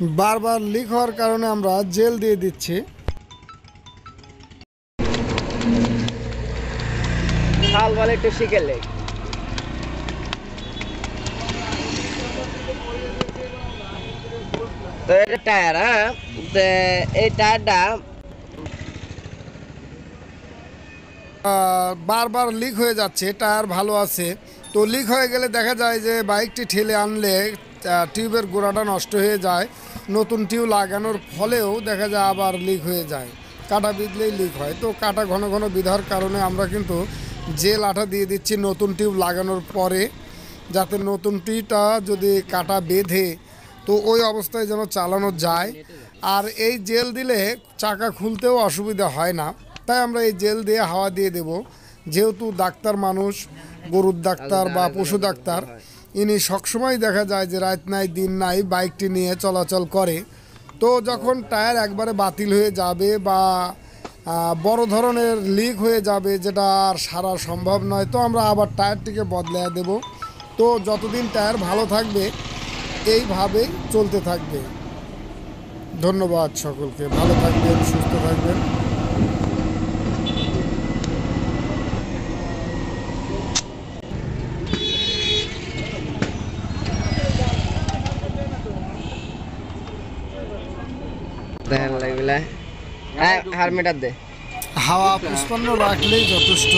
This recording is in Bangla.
বারবার লিক হওয়ার কারণে আমরা জেল দিয়ে দিচ্ছি। খাল বলে একটু শিখে লেগ তো এটা টায়ার হ্যাঁ? এই টায়ারটা বারবার লিক হয়ে যাচ্ছে টায়ার ভালো আছে। তো লিক হয়ে গেলে দেখা যায় যে বাইকটি ঠেলে আনলে টিউবের গোড়াটা নষ্ট হয়ে যায়, নতুন টিউব লাগানোর ফলেও দেখা যায় আবার লিক হয়ে যায়। কাটা বিঁধলেই লিক হয়। তো কাটা ঘন ঘন বিধার কারণে আমরা কিন্তু জেল আঠা দিয়ে দিচ্ছি নতুন টিউব লাগানোর পরে, যাতে নতুন টিউবটা যদি কাটা বেঁধে, তো ওই অবস্থায় যেন চালানো যায়। আর এই জেল দিলে চাকা খুলতেও অসুবিধা হয় না। তাই আমরা এই জেল দিয়ে হাওয়া দিয়ে দেব। যেহেতু ডাক্তার মানুষ, গরুর ডাক্তার বা পশু ডাক্তার ইনি সবসময় দেখা যায় যে রাত নাই, দিন নাই বাইকটি নিয়ে চলাচল করে। তো যখন টায়ার একবারে বাতিল হয়ে যাবে বা বড় ধরনের লিক হয়ে যাবে, যেটা আর সারা সম্ভব নয়, তো আমরা আবার টায়ারটিকে বদলে দেব। তো যতদিন টায়ার ভালো থাকবে, এইভাবেই চলতে থাকবে। ধন্যবাদ সকলকে। ভালো থাকবেন, সুস্থ থাকবেন। দেখেন লাগবে হ্যাঁ হার মিটার দে হাওয়া পুষ্পান্ন রাখলেই যথেষ্ট